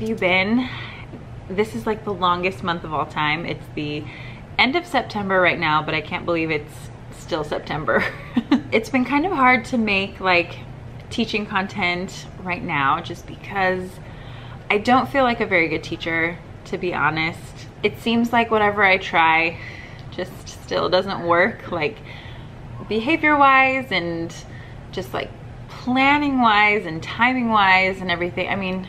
have you been? This is like the longest month of all time. It's the end of September right now, but I can't believe it's still September. it's been kind of hard to make like teaching content right now just because I don't feel like a very good teacher, to be honest. It seems like whatever I try just still doesn't work, like behavior wise and just like planning wise and timing wise and everything. I mean,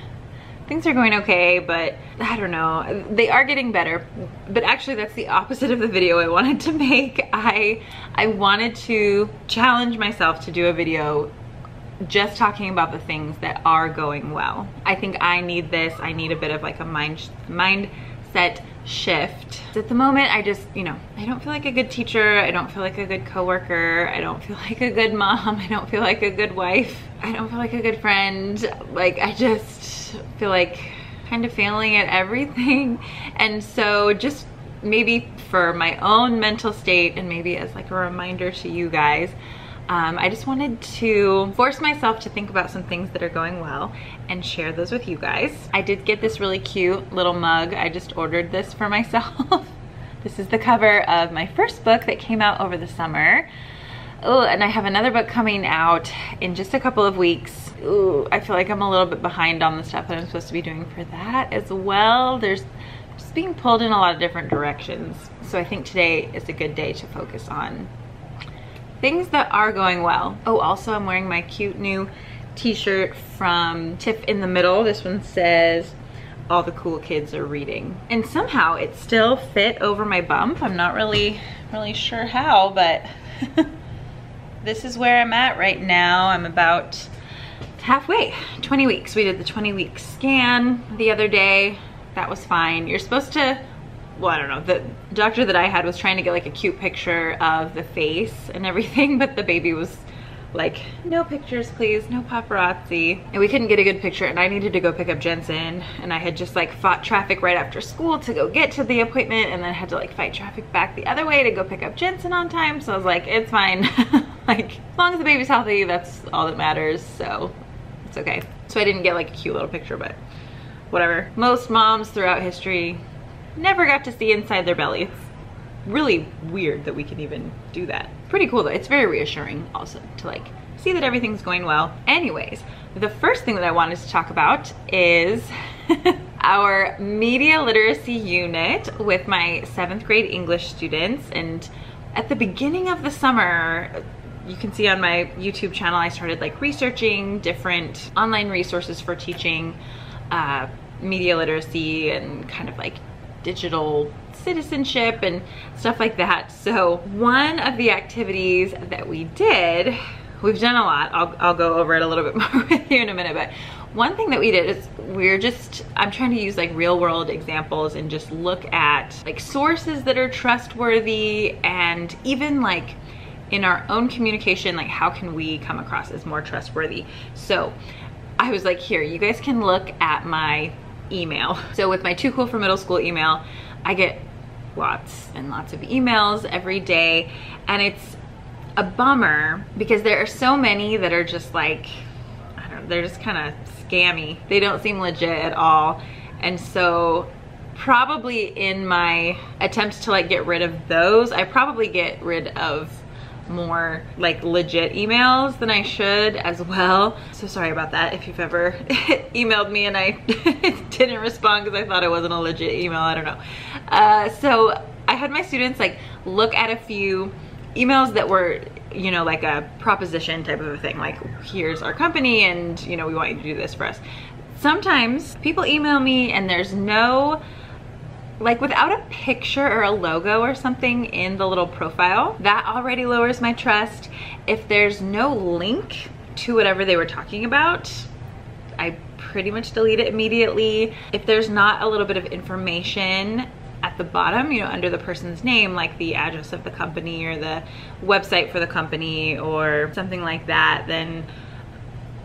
things are going okay, but I don't know. They are getting better, but actually that's the opposite of the video I wanted to make. I, I wanted to challenge myself to do a video just talking about the things that are going well. I think I need this. I need a bit of like a mind mindset shift. At the moment, I just, you know, I don't feel like a good teacher. I don't feel like a good coworker. I don't feel like a good mom. I don't feel like a good wife. I don't feel like a good friend. Like, I just feel like kind of failing at everything. And so just maybe for my own mental state and maybe as like a reminder to you guys, um, I just wanted to force myself to think about some things that are going well and share those with you guys. I did get this really cute little mug. I just ordered this for myself. this is the cover of my first book that came out over the summer. Oh, and I have another book coming out in just a couple of weeks. Ooh, I feel like I'm a little bit behind on the stuff that I'm supposed to be doing for that as well. There's just being pulled in a lot of different directions. So I think today is a good day to focus on things that are going well. Oh, also I'm wearing my cute new t-shirt from Tiff in the Middle. This one says, all the cool kids are reading. And somehow it still fit over my bump. I'm not really, really sure how, but this is where I'm at right now. I'm about halfway, 20 weeks. We did the 20 week scan the other day. That was fine. You're supposed to well, I don't know, the doctor that I had was trying to get like a cute picture of the face and everything, but the baby was like, no pictures please, no paparazzi. And we couldn't get a good picture and I needed to go pick up Jensen and I had just like fought traffic right after school to go get to the appointment and then had to like fight traffic back the other way to go pick up Jensen on time. So I was like, it's fine. like, as long as the baby's healthy, that's all that matters. So it's okay. So I didn't get like a cute little picture, but whatever. Most moms throughout history never got to see inside their belly. It's really weird that we can even do that. Pretty cool though. It's very reassuring also to like see that everything's going well. Anyways, the first thing that I wanted to talk about is our media literacy unit with my seventh grade English students. And at the beginning of the summer, you can see on my YouTube channel, I started like researching different online resources for teaching uh, media literacy and kind of like digital citizenship and stuff like that. So one of the activities that we did, we've done a lot. I'll, I'll go over it a little bit more with you in a minute, but one thing that we did is we're just, I'm trying to use like real world examples and just look at like sources that are trustworthy and even like in our own communication, like how can we come across as more trustworthy? So I was like, here, you guys can look at my email. So with my Too Cool for Middle School email, I get lots and lots of emails every day and it's a bummer because there are so many that are just like, I don't know, they're just kind of scammy. They don't seem legit at all. And so probably in my attempts to like get rid of those, I probably get rid of more like legit emails than I should as well. So sorry about that if you've ever emailed me and I didn't respond because I thought it wasn't a legit email, I don't know. Uh, so I had my students like look at a few emails that were you know like a proposition type of a thing like here's our company and you know we want you to do this for us sometimes people email me and there's no like without a picture or a logo or something in the little profile, that already lowers my trust. If there's no link to whatever they were talking about, I pretty much delete it immediately. If there's not a little bit of information at the bottom, you know, under the person's name, like the address of the company or the website for the company or something like that, then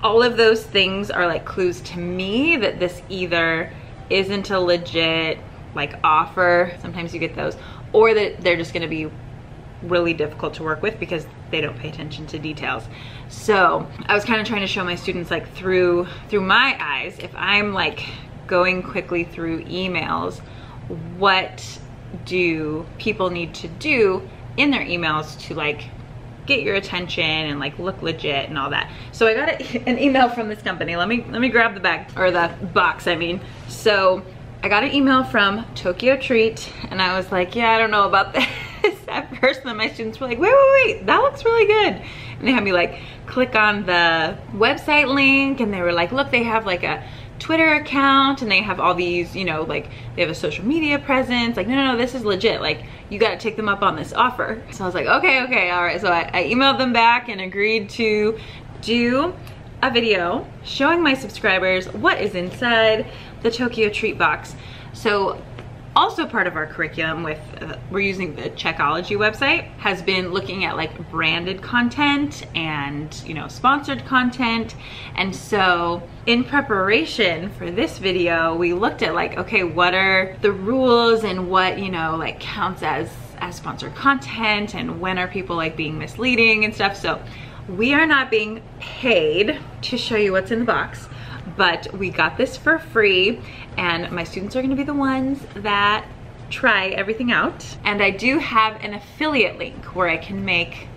all of those things are like clues to me that this either isn't a legit like offer, sometimes you get those, or that they're just gonna be really difficult to work with because they don't pay attention to details. So I was kind of trying to show my students like through, through my eyes, if I'm like going quickly through emails, what do people need to do in their emails to like get your attention and like look legit and all that. So I got a, an email from this company. Let me let me grab the bag or the box, I mean. So I got an email from Tokyo Treat and I was like, yeah, I don't know about this at first. Then my students were like, wait, wait, wait, that looks really good. And they had me like click on the website link and they were like, look, they have like a Twitter account and they have all these, you know, like they have a social media presence. Like, no, no, no, this is legit. Like, you got to take them up on this offer. So I was like, okay, okay, all right. So I, I emailed them back and agreed to do a video showing my subscribers what is inside the Tokyo Treat Box. So also part of our curriculum with, uh, we're using the Checkology website, has been looking at like branded content and, you know, sponsored content. And so in preparation for this video, we looked at like, okay, what are the rules and what, you know, like counts as, as sponsored content and when are people like being misleading and stuff. So we are not being paid to show you what's in the box but we got this for free and my students are gonna be the ones that try everything out. And I do have an affiliate link where I can make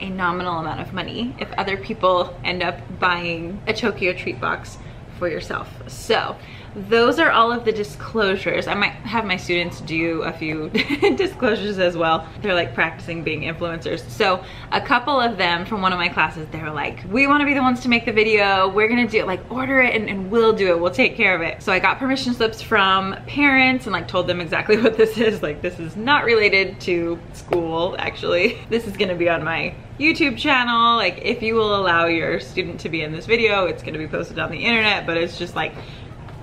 a nominal amount of money if other people end up buying a Tokyo treat box for yourself. So those are all of the disclosures. I might have my students do a few disclosures as well. They're like practicing being influencers. So a couple of them from one of my classes, they were like, we wanna be the ones to make the video. We're gonna do it, like order it and, and we'll do it. We'll take care of it. So I got permission slips from parents and like told them exactly what this is. Like this is not related to school, actually. This is gonna be on my YouTube channel. Like if you will allow your student to be in this video, it's gonna be posted on the internet, but it's just like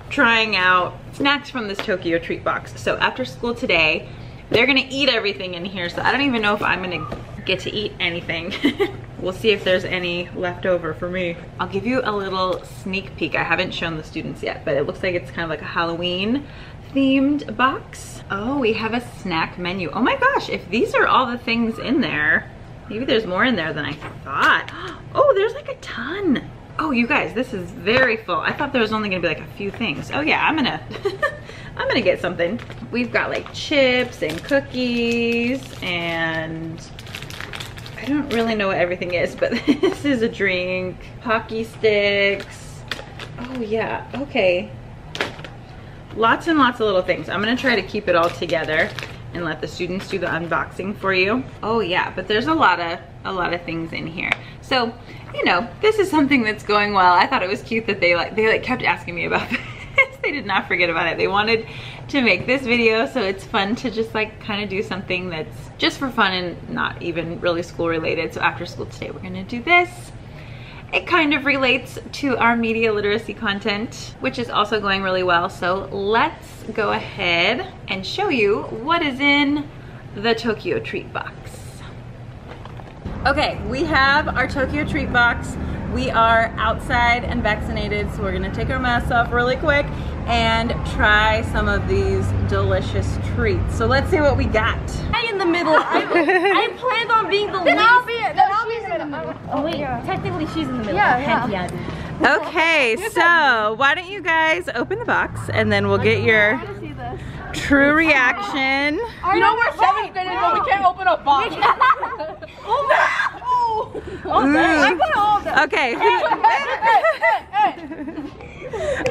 trying out snacks from this Tokyo treat box. So after school today, they're gonna eat everything in here. So I don't even know if I'm gonna get to eat anything. we'll see if there's any left over for me. I'll give you a little sneak peek. I haven't shown the students yet, but it looks like it's kind of like a Halloween themed box. Oh, we have a snack menu. Oh my gosh, if these are all the things in there, maybe there's more in there than I thought. Oh, there's like a ton. Oh, you guys, this is very full. I thought there was only gonna be like a few things. Oh yeah, I'm gonna, I'm gonna get something. We've got like chips and cookies and I don't really know what everything is, but this is a drink. Pocky sticks. Oh yeah, okay. Lots and lots of little things. I'm gonna try to keep it all together and let the students do the unboxing for you. Oh yeah, but there's a lot of a lot of things in here. So, you know, this is something that's going well. I thought it was cute that they like they like kept asking me about this. they did not forget about it. They wanted to make this video, so it's fun to just like kind of do something that's just for fun and not even really school related. So after school today, we're gonna do this. It kind of relates to our media literacy content, which is also going really well. So let's go ahead and show you what is in the Tokyo Treat Box. Okay, we have our Tokyo Treat Box. We are outside and vaccinated, so we're gonna take our masks off really quick and try some of these delicious treats. So let's see what we got. I in the middle. I, I planned on being the Then least. I'll be, then I'll be in the middle. Oh wait, Yeah. technically she's in the middle. Yeah, yeah. Okay, so why don't you guys open the box and then we'll get your see this. True reaction. You know we're seventh graders, but we can't open a box. oh, oh, I all. Okay, who,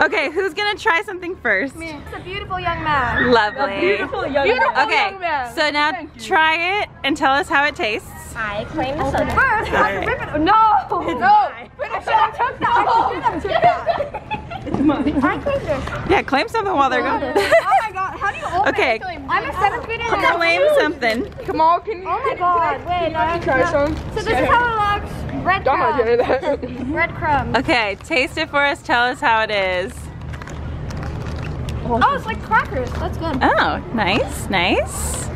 okay, who's gonna try something first? Me. It's a beautiful young man. Lovely. Beautiful young man. Okay, man. so now Thank you. try it and tell us how it tastes. I claim the subject. First, I have to rip it. No, no. Finish it. I took that. I should have took that. It's mine. I claimed this. Yeah, claim something while they're Oh going. my god, how do you open Okay. it? I'm a seventh grader. and I claim something. Come on, can you? Oh my god, wait, no. try some? So this is how it looks. Red Don't want to hear crumbs. Red crumbs. Okay, taste it for us. Tell us how it is. Oh, it's like crackers. That's good. Oh, nice, nice.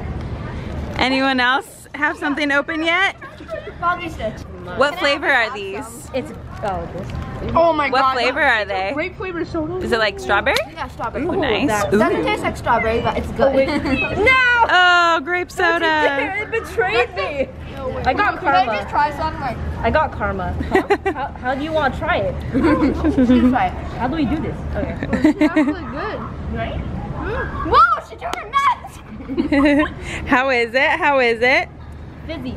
Anyone else have something open yet? Foggy stitch. much. What flavor are these? It's oh this. Oh my What god. What flavor are they? Grape flavor soda. Is it like strawberry? Yeah, strawberry. Ooh, nice. that- Ooh. Doesn't taste like strawberry, but it's oh, good. No! Oh, grape soda. It betrayed me. I got Can I just karma. try some? Like, I got karma. How, how do you want to try it? try it. How do we do this? Oh, okay. Actually good. Right? Mm. Whoa, she turned nuts! How is it? How is it? Fizzy.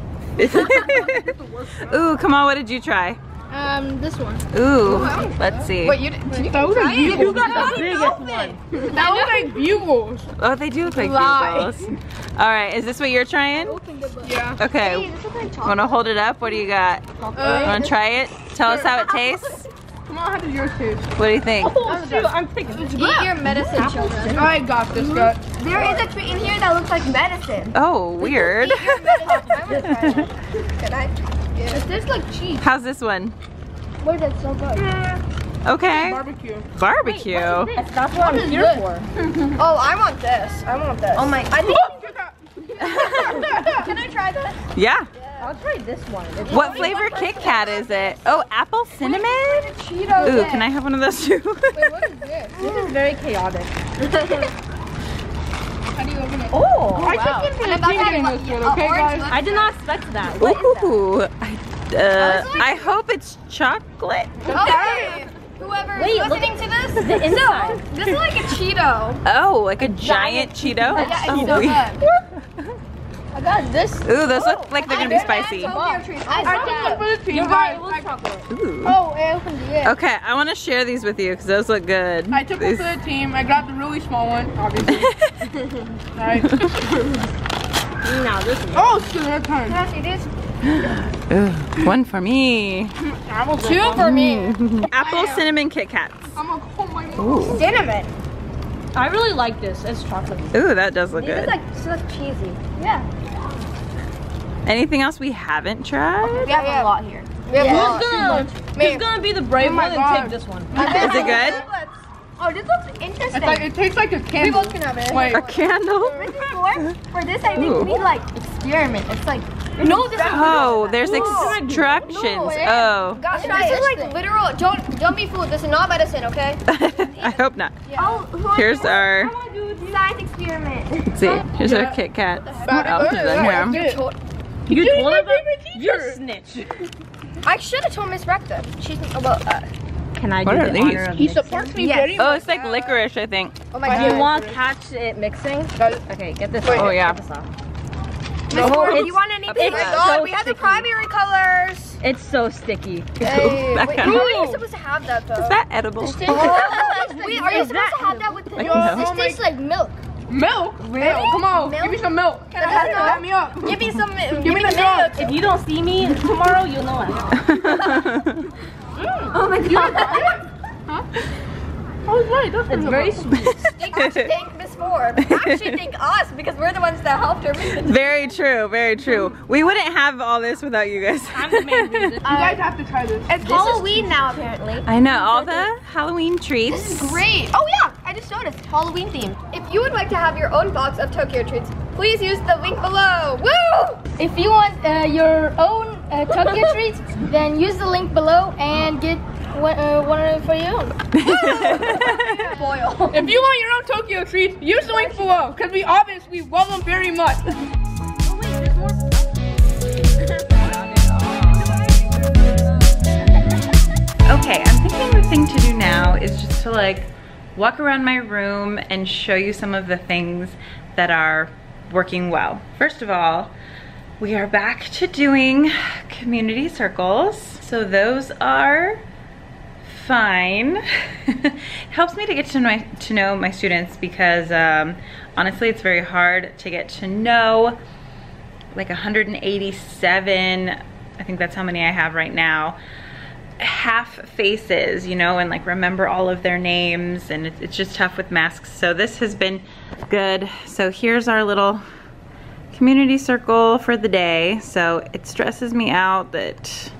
Ooh, come on, what did you try? Um, this one. Ooh, let's see. Wait, you did you That was like it? bugles. The biggest one. That was like bugles. Oh, they do look like Lie. bugles. All right, is this what you're trying? Yeah. Okay, This looks like Want to hold it up? What do you got? Wanna try it? Tell us how it tastes. Come on, how does yours taste? What do you think? Oh shoot, I'm taking Eat your medicine, children. I got this, mm-hmm. gut. There is a treat in here that looks like medicine. Oh, weird. Eat your medicine. I want to try it. Can I? Yeah. It tastes like cheese. How's this one? Wait, that's so good. Okay. Barbecue. Barbecue. That's, that's what I'm here good? for. Oh, I want this. I want this. Oh my! I think. Can I try this? Yeah. I'll try this one. It's What flavor Kit Kat is it? Oh, apple cinnamon? Cheetos. Ooh, can I have one of those too? Wait, what is this? This is very chaotic. How do you open it? Oh, I wow. took it for the I'm about to team this one, okay, guys? I did not expect that. What is Ooh. I, uh, I hope it's chocolate. Okay. Whoever Wait, is listening to this, the inside. so this is like a Cheeto. Oh, like a giant Cheeto? Yeah, it's Oh, so weird. good. I got this. Ooh, those look oh, like they're gonna be spicy. Tokyo treats. I I got took it for the team, You're right, guys. it was chocolate. Ooh. Oh, I opened it. Okay, I want to share these with you because those look good. I took one These- for the team. I grabbed the really small one, obviously. Alright. Now this is Oh, shoot, her turn. Can I see this? Ooh, one for me. Two for me. Apple cinnamon Kit Kats. I'm gonna hold my Ooh. Cinnamon. I really like this. It's chocolate. Ooh, that does look This is good. like so like cheesy. Yeah. Anything else we haven't tried? We have a lot here. We have a Who's gonna, who's gonna be the brave Oh my one and God. take this one? Is it good? Oh, this looks It's interesting. like, it tastes like a we candle. both can have it. Wait. A candle? This is for, for this, I think Ooh. we need like experiment. It's like no, this is Oh, there's No. instructions. No, Oh. Gosh, this is like literal. Don't don't be fooled. This is not medicine, okay? I hope not. Oh, Here's our, science experiment. let's see, oh, here's our Kit Kat. What else is in here? That's it. You You're told my him? favorite You teacher. snitch. I should have told Miss Rector. She's well. Uh, Can I What do are the these? He supports me Yes. very Oh, it's like licorice, I think. oh my Do Do you want to catch it mixing? Okay, get this Wait. off. Oh, yeah. Get this off. Miss Oh, Ford, do you want anything? it's oh my god, so we have the primary colors. It's so sticky. Hey, wait, kinda- how are you supposed to have that though? Is that edible? Wait, are you supposed to have that with the? I can This tastes like milk. Milk? Milk. Come on. Milk? Give me some milk. Can I have Let that? me up. Give me some. Give, me me the the milk. If you don't see me tomorrow, you'll know it. Oh my god. I was right. That's It's very sweet. Thank, thank Miss Ford. Actually, thank us because we're the ones that helped her. Very true, very true. We wouldn't have all this without you guys. I'm the main reason. You guys have to try this. It's Halloween now, apparently. I know, all the Halloween treats. This is great. Oh yeah, I just noticed Halloween themed. If you would like to have your own box of Tokyo treats, please use the link below. Woo! If you want uh, your own uh, Tokyo treats, then use the link below and get one, uh, one for you. Boil. If you want your own Tokyo treats, use the link below because we obviously love them very much. Okay, I'm thinking the thing to do now is just to like walk around my room and show you some of the things that are working well. First of all, we are back to doing community circles. So those are fine. It helps me to get to know, to know my students because um, honestly it's very hard to get to know like 187, I think that's how many I have right now, half faces, you know, and like remember all of their names and it's, it's just tough with masks. So this has been good. So here's our little community circle for the day. So it stresses me out that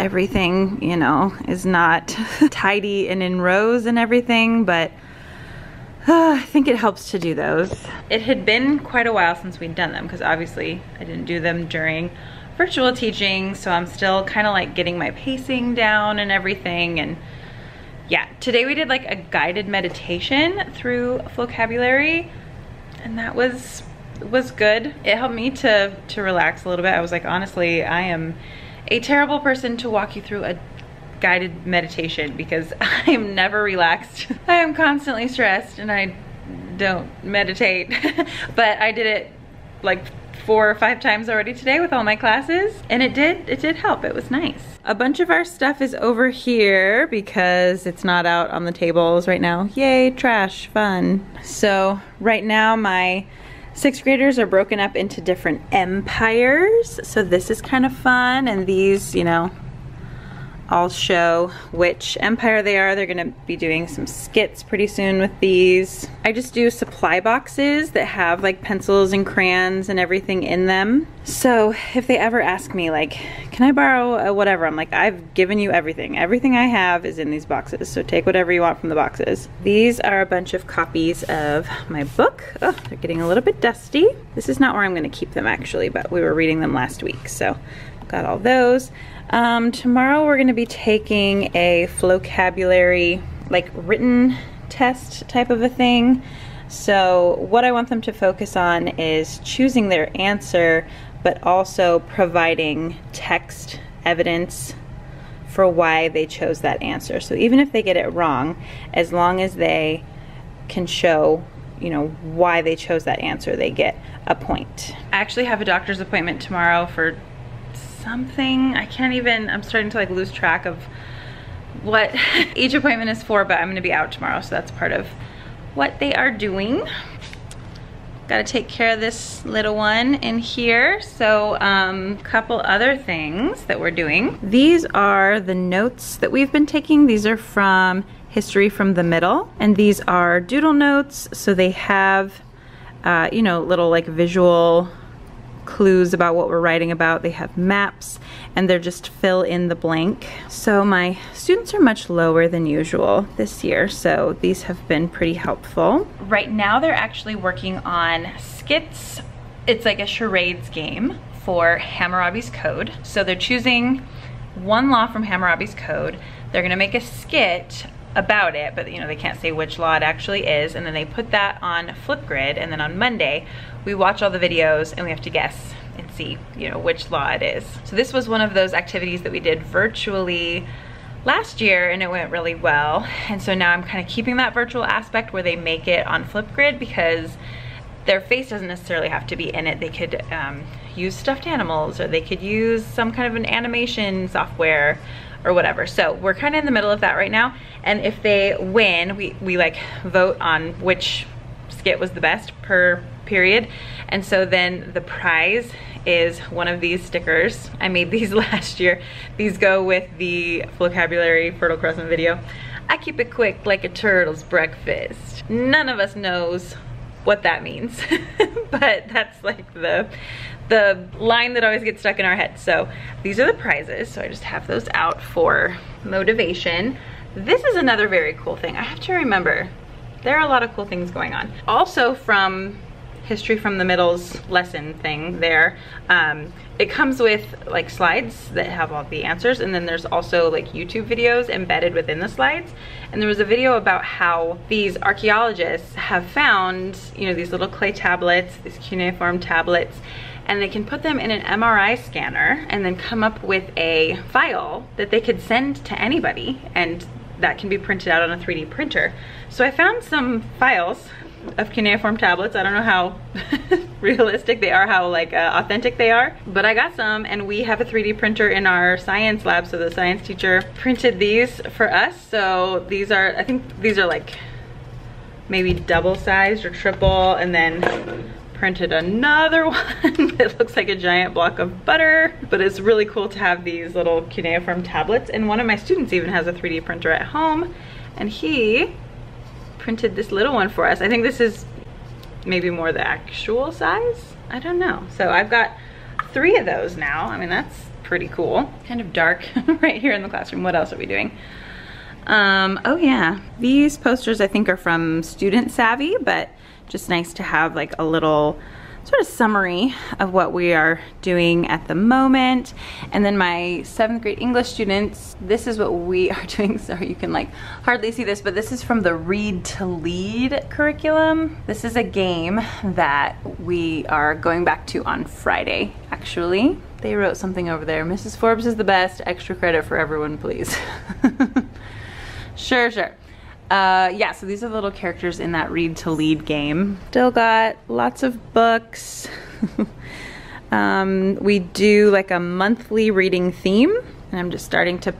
everything, you know, is not tidy and in rows and everything, but uh, I think it helps to do those. It had been quite a while since we'd done them because obviously I didn't do them during virtual teaching, so I'm still kind of like getting my pacing down and everything. And yeah, today we did like a guided meditation through vocabulary and that was was good. It helped me to, to relax a little bit. I was like, honestly, I am a terrible person to walk you through a guided meditation because I am never relaxed. I am constantly stressed and I don't meditate. but I did it like four or five times already today with all my classes and it did it did help it was nice a bunch of our stuff is over here because it's not out on the tables right now yay trash fun so right now my sixth graders are broken up into different empires so this is kind of fun and these you know I'll show which empire they are. They're gonna be doing some skits pretty soon with these. I just do supply boxes that have like pencils and crayons and everything in them. So if they ever ask me like, can I borrow whatever? I'm like, I've given you everything. Everything I have is in these boxes. So take whatever you want from the boxes. These are a bunch of copies of my book. Oh, they're getting a little bit dusty. This is not where I'm gonna keep them actually, but we were reading them last week. So got all those. Um, tomorrow we're gonna be taking a vocabulary, like written test type of a thing. So what I want them to focus on is choosing their answer, but also providing text evidence for why they chose that answer. So even if they get it wrong, as long as they can show you know why they chose that answer they get a point i actually have a doctor's appointment tomorrow for something. I can't even, I'm starting to like lose track of what each appointment is for, but I'm gonna be out tomorrow, so that's part of what they are doing. Gotta take care of this little one in here. So a um, couple other things that we're doing. These are the notes that we've been taking. These are from History from the Middle. And these are doodle notes. So they have, uh, you know, little like visual clues about what we're writing about. They have maps and they're just fill in the blank. So my students are much lower than usual this year, so these have been pretty helpful. Right now they're actually working on skits. It's like a charades game for Hammurabi's Code. So they're choosing one law from Hammurabi's Code. They're gonna make a skit about it, but you know, they can't say which law it actually is. And then they put that on Flipgrid. And then on Monday, we watch all the videos and we have to guess and see, you know, which law it is. So this was one of those activities that we did virtually last year and it went really well. And so now I'm kind of keeping that virtual aspect where they make it on Flipgrid because their face doesn't necessarily have to be in it. They could um, use stuffed animals or they could use some kind of an animation software or whatever. So we're kind of in the middle of that right now. And if they win, we, we like vote on which skit was the best per period. And so then the prize is one of these stickers. I made these last year. These go with the vocabulary Fertile Crescent video. I keep it quick like a turtle's breakfast. None of us knows what that means, but that's like the the line that always gets stuck in our head. So these are the prizes. So I just have those out for motivation. This is another very cool thing. I have to remember, there are a lot of cool things going on. Also from history from the middles lesson thing there um, it comes with like slides that have all the answers and then there's also like youtube videos embedded within the slides and there was a video about how these archaeologists have found you know these little clay tablets these cuneiform tablets and they can put them in an MRI scanner and then come up with a file that they could send to anybody and that can be printed out on a 3D printer. So I found some files of cuneiform tablets. I don't know how realistic they are, how like uh, authentic they are, but I got some and we have a 3D printer in our science lab. So the science teacher printed these for us. So these are, I think these are like maybe double sized or triple and then printed another one that looks like a giant block of butter, but it's really cool to have these little cuneiform tablets. And one of my students even has a 3D printer at home and he printed this little one for us. I think this is maybe more the actual size. I don't know. So I've got three of those now. I mean, that's pretty cool. Kind of dark right here in the classroom. What else are we doing? Um, oh yeah, these posters I think are from Student Savvy, but just nice to have like a little sort of summary of what we are doing at the moment. And then my seventh grade English students, this is what we are doing. Sorry, you can like hardly see this, but this is from the Read to Lead curriculum. This is a game that we are going back to on Friday, actually. They wrote something over there. Mrs. Forbes is the best. Extra credit for everyone, please. sure, sure. Uh, yeah, so these are the little characters in that read to lead game. Still got lots of books. um, we do like a monthly reading theme, and I'm just starting to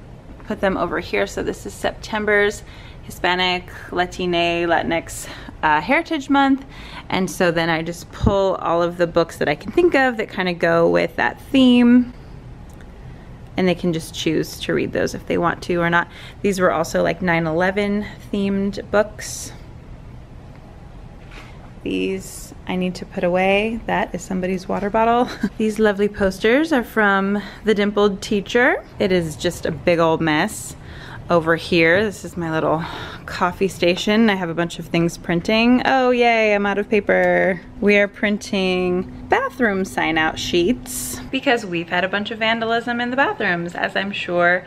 put them over here. So this is September's Hispanic, Latine, Latinx uh, Heritage Month. And so then I just pull all of the books that I can think of that kind of go with that theme and they can just choose to read those if they want to or not. These were also like 9-11 themed books. These I need to put away. That is somebody's water bottle. These lovely posters are from The Dimpled Teacher. It is just a big old mess over here. This is my little coffee station. I have a bunch of things printing. Oh yay, I'm out of paper. We are printing bathroom sign out sheets because we've had a bunch of vandalism in the bathrooms as I'm sure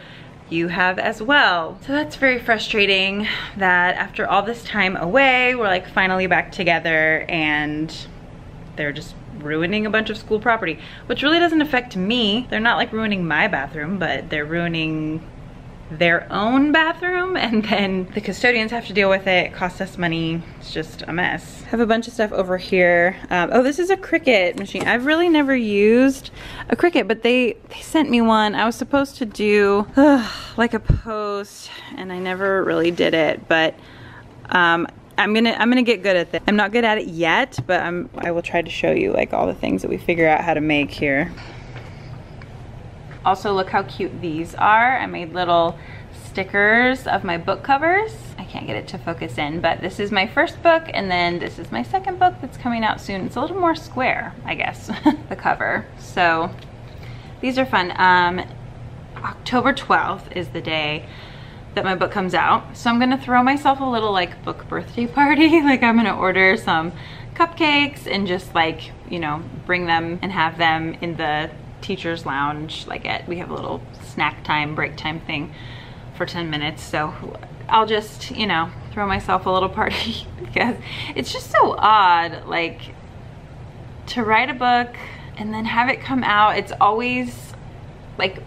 you have as well. So that's very frustrating that after all this time away, we're like finally back together and they're just ruining a bunch of school property, which really doesn't affect me. They're not like ruining my bathroom, but they're ruining their own bathroom and then the custodians have to deal with it. It costs us money. It's just a mess. Have a bunch of stuff over here. Um, oh, this is a Cricut machine. I've really never used a Cricut, but they, they sent me one. I was supposed to do uh, like a post and I never really did it, but um, I'm gonna I'm gonna get good at this. I'm not good at it yet, but I'm I will try to show you like all the things that we figure out how to make here. Also look how cute these are. I made little stickers of my book covers. I can't get it to focus in, but this is my first book and then this is my second book that's coming out soon. It's a little more square, I guess, the cover. So these are fun. Um, October 12th is the day that my book comes out. So I'm gonna throw myself a little like book birthday party. like I'm gonna order some cupcakes and just like, you know, bring them and have them in the teacher's lounge like at we have a little snack time break time thing for 10 minutes. So I'll just you know throw myself a little party because it's just so odd like to write a book and then have it come out. It's always like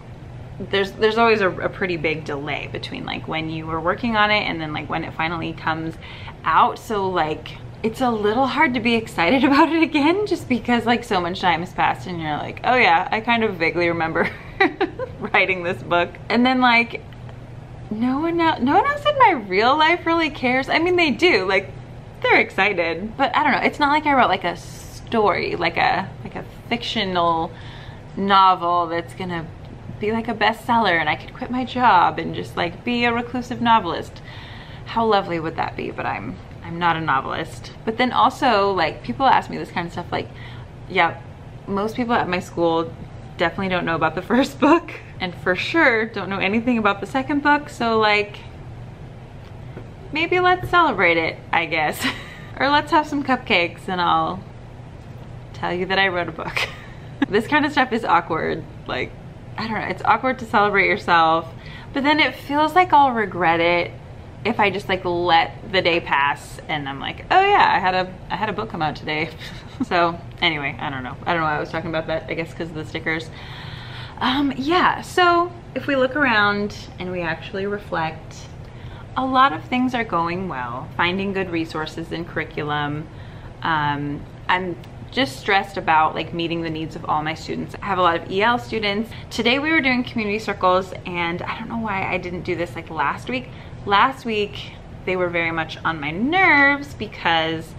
there's there's always a, a, pretty big delay between like when you were working on it and then like when it finally comes out. So like it's a little hard to be excited about it again just because like so much time has passed and you're like, oh yeah, I kind of vaguely remember writing this book. And then like, no one else, no one else in my real life really cares. I mean, they do, like they're excited, but I don't know. It's not like I wrote like a story, like a, like a fictional novel that's gonna be like a bestseller and I could quit my job and just like be a reclusive novelist. How lovely would that be? But I'm I'm not a novelist. But then also like people ask me this kind of stuff like, yeah, most people at my school definitely don't know about the first book and for sure don't know anything about the second book. So like, maybe let's celebrate it, I guess. or let's have some cupcakes and I'll tell you that I wrote a book. this kind of stuff is awkward. Like, I don't know, it's awkward to celebrate yourself, but then it feels like I'll regret it if I just like let the day pass and I'm like, oh yeah, I had a I had a book come out today. so anyway, I don't know. I don't know why I was talking about that. I guess because of the stickers. Um, yeah, so if we look around and we actually reflect, a lot of things are going well. Finding good resources in curriculum. Um, I'm just stressed about like meeting the needs of all my students. I have a lot of EL students. Today we were doing community circles and I don't know why I didn't do this like last week, last week they were very much on my nerves because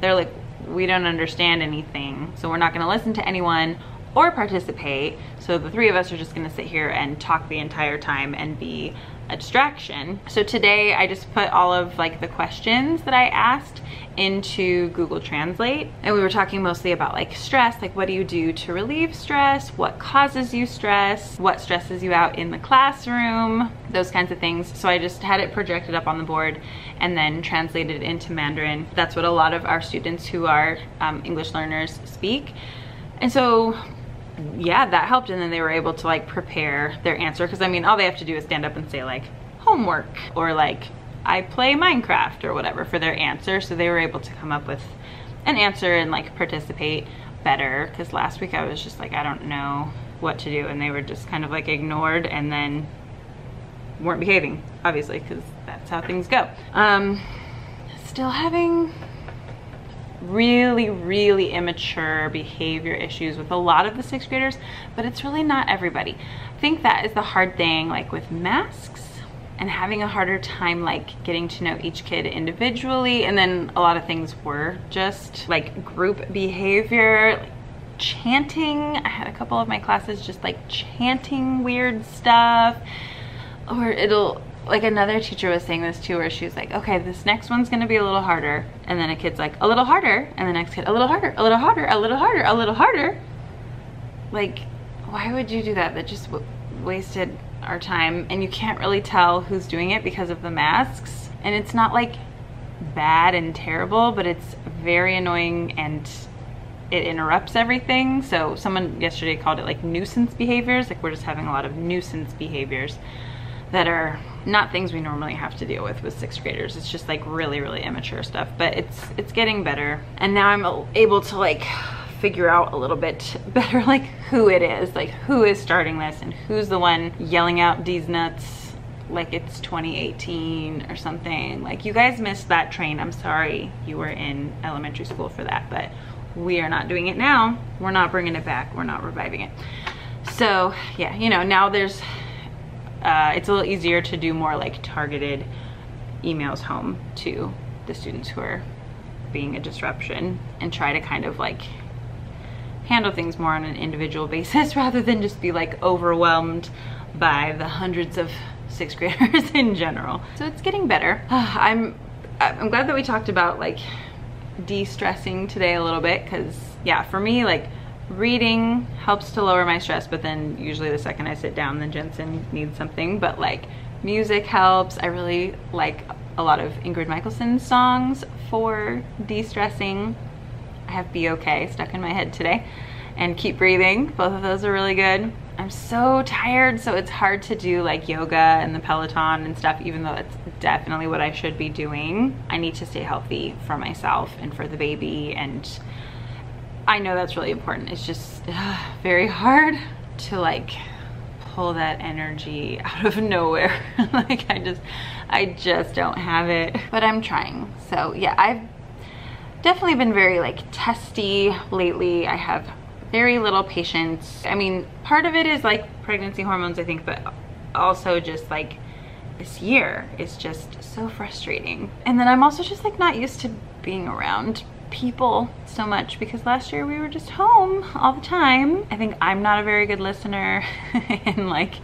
they're like, we don't understand anything, so we're not gonna listen to anyone. or participate. So the three of us are just gonna sit here and talk the entire time and be a distraction. So today I just put all of like the questions that I asked into Google Translate. And we were talking mostly about like stress, like what do you do to relieve stress? What causes you stress? What stresses you out in the classroom? Those kinds of things. So I just had it projected up on the board and then translated into Mandarin. That's what a lot of our students who are um, English learners speak. And so yeah, that helped. And then they were able to like prepare their answer. Cause I mean, all they have to do is stand up and say like homework or like I play Minecraft or whatever for their answer. So they were able to come up with an answer and like participate better. Cause last week I was just like, I don't know what to do. And they were just kind of like ignored and then weren't behaving, obviously, because that's how things go. Um, still having really, really immature behavior issues with a lot of the sixth graders, but it's really not everybody. I think that is the hard thing, like with masks and having a harder time like getting to know each kid individually. And then a lot of things were just like group behavior, like chanting. I had a couple of my classes just like chanting weird stuff or it'll like another teacher was saying this too where she was like okay this next one's gonna be a little harder and then a kid's like a little harder and the next kid a little harder a little harder a little harder a little harder like why would you do that that just wasted our time and you can't really tell who's doing it because of the masks and it's not like bad and terrible but it's very annoying and it interrupts everything so someone yesterday called it like nuisance behaviors like we're just having a lot of nuisance behaviors that are not things we normally have to deal with with sixth graders. It's just like really, really immature stuff, but it's it's getting better. And now I'm able to like figure out a little bit better like who it is, like who is starting this and who's the one yelling out these nuts like it's 2018 or something. Like you guys missed that train. I'm sorry you were in elementary school for that, but we are not doing it now. We're not bringing it back. We're not reviving it. So yeah, you know, now there's uh, it's a little easier to do more like targeted emails home to the students who are being a disruption and try to kind of like handle things more on an individual basis rather than just be like overwhelmed by the hundreds of sixth graders in general. So it's getting better. I'm I'm glad that we talked about like de-stressing today a little bit because yeah, for me like reading helps to lower my stress but then usually the second I sit down then Jensen needs something but like music helps I really like a lot of Ingrid Michaelson's songs for de-stressing I have Be Okay stuck in my head today and Keep Breathing both of those are really good I'm so tired so it's hard to do like yoga and the Peloton and stuff even though it's definitely what I should be doing I need to stay healthy for myself and for the baby and I know that's really important. It's just uh, very hard to like pull that energy out of nowhere. like I just, I just don't have it, but I'm trying. So yeah, I've definitely been very like testy lately. I have very little patience. I mean, part of it is like pregnancy hormones, I think, but also just like this year is just so frustrating. And then I'm also just like not used to being around people so much because last year we were just home all the time. I think I'm not a very good listener in like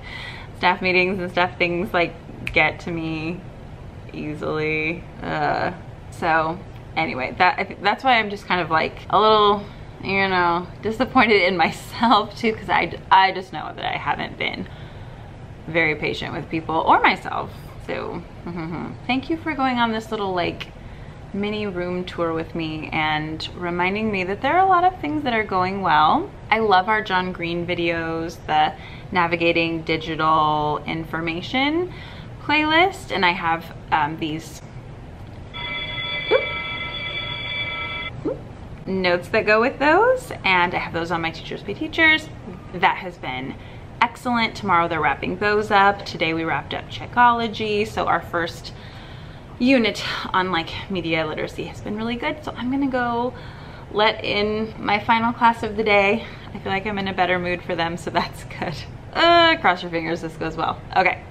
staff meetings and stuff. Things like get to me easily. Uh, so anyway, that that's why I'm just kind of like a little, you know, disappointed in myself too because I, I just know that I haven't been very patient with people or myself. So thank you for going on this little like mini room tour with me and reminding me that there are a lot of things that are going well. I love our John Green videos, the navigating digital information playlist, and I have um, these notes that go with those, and I have those on my Teachers Pay Teachers. That has been excellent. Tomorrow they're wrapping those up. Today we wrapped up Checkology, so our first unit on like media literacy has been really good. So I'm gonna go let in my final class of the day. I feel like I'm in a better mood for them, so that's good. Uh, cross your fingers this goes well. Okay,